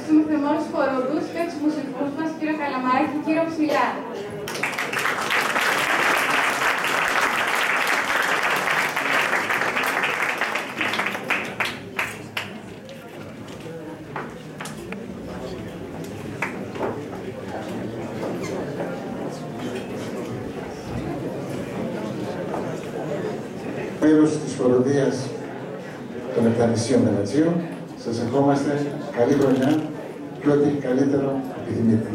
θυμός χοροδούς και τους μουσικούς μας, κύριο Καλαμάρη και κύριο Ψηλιά. Μέρος της χοροδίας των Επτανησίων Βενετσίων. Σας ευχόμαστε καλή χρονιά και ό,τι καλύτερο επιθυμείτε.